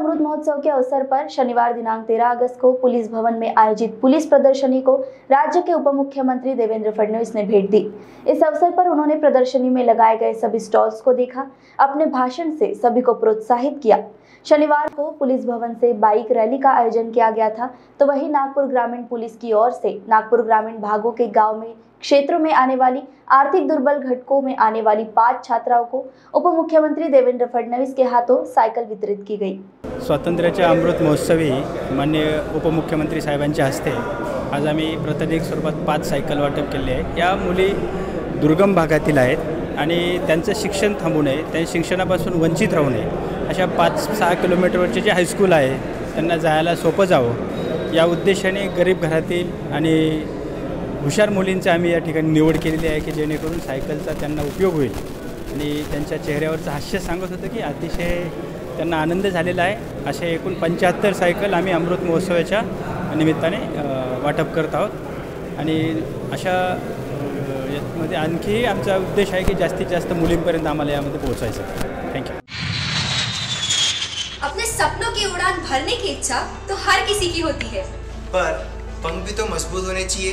अमृत महोत्सव के अवसर पर शनिवार दिनांक 13 अगस्त को पुलिस भवन में आयोजित पुलिस प्रदर्शनी को राज्य के उप मुख्यमंत्री देवेंद्र फडणवीस ने भेंट दी। इस अवसर पर उन्होंने प्रदर्शनी में लगाए गए सभी स्टॉल्स को देखा, अपने भाषण से सभी को प्रोत्साहित किया। शनिवार को पुलिस भवन से बाइक रैली का आयोजन किया गया था तो वही नागपुर ग्रामीण पुलिस की ओर से नागपुर ग्रामीण भागों के गाँव में क्षेत्रों में आने वाली आर्थिक दुर्बल घटकों में आने वाली पांच छात्राओं को उप मुख्यमंत्री देवेंद्र फडणवीस के हाथों सायकल वितरित की गई। स्वातंत्र्याच्या अमृत महोत्सवी मान्य उपमुख्यमंत्री साहेबांच्या हस्ते आज आम्ही प्रत्येक स्वरूपात पाच सायकल वाटप केले आहे. या मुली दुर्गम भागातील आहेत आणि त्यांचं शिक्षण थांबू नये त्यांच्या शिक्षणापासून वंचित राहू नये. अशा पाच सहा किलोमीटरवरचे जे हायस्कूल आहे त्यांना जायला सोपं जावं. या उद्देशाने गरीब घरातील आणि हुशार मुलींची आम्ही या ठिकाणी निवड केलेली आहे की जेणेकरून सायकलचा त्यांना उपयोग होईल. आणि त्यांच्या चेहऱ्यावरचं हास्य सांगत होतं की अतिशय त्यांना आनंद झालेला आहे. असे एकूण पंच्याहत्तर सायकल आम्ही अमृत महोत्सवाच्या निमित्ताने वाटप करत आहोत. आणि अशा यामध्ये आणखी आमचा उद्देश आहे की जास्तीत जास्त मुलींपर्यंत आम्हाला यामध्ये पोहोचायचं थँक्यू अपने सपनों की उड़ान भरने की इच्छा तो हर किसी की होती है। पर पंख भी तो मजबूत होने चाहिए।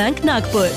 bank Nagpur